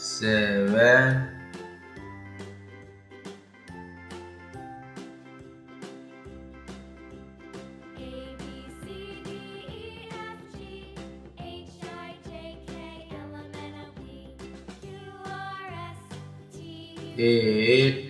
seven. Eight.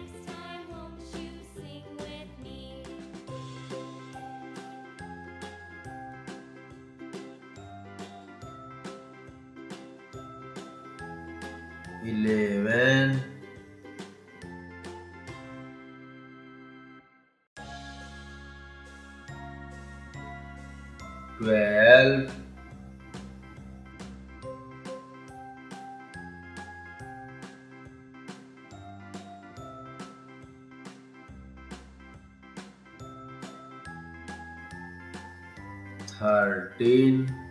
eleven twelve thirteen.